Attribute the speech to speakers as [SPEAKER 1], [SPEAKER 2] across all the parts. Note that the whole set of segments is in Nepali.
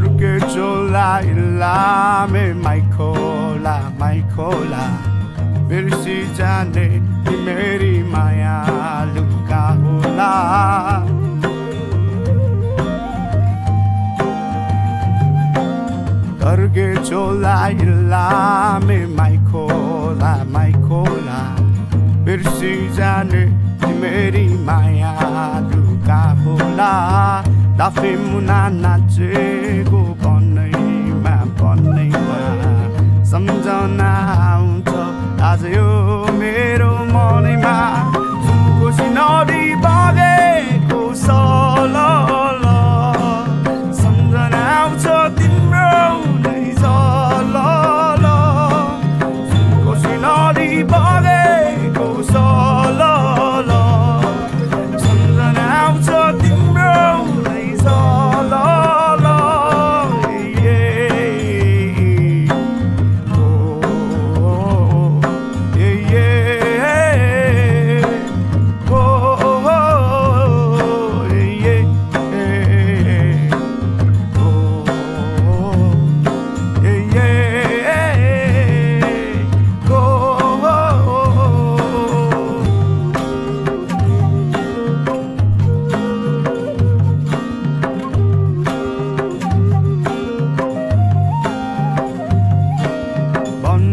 [SPEAKER 1] के चोला इलामे माइखोला माइखोला बिर्सी जाने मेरी माया लुका होला करके चोला इलामे माइखोला माइखोला बिर्सी जाने मेरी माया लुका होला τα φήμουν να τσίγω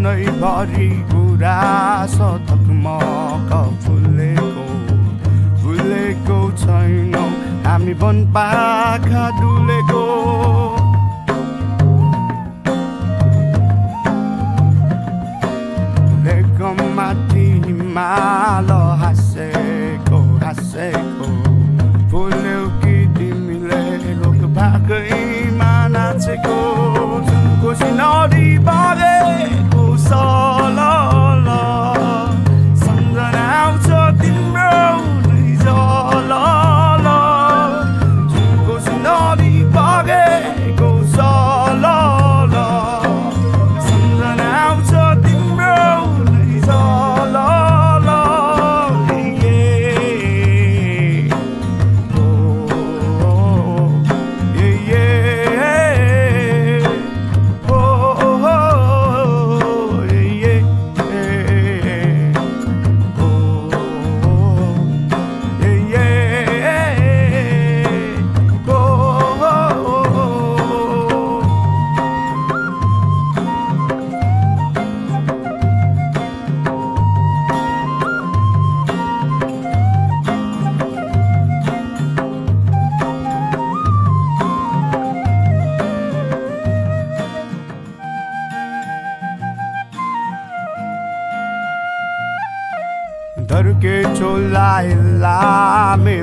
[SPEAKER 1] भरि गुरास थकमक फुलेको फुलेको छैनौ। हामी वनपाखा डुलेको धर्के चोला इलामे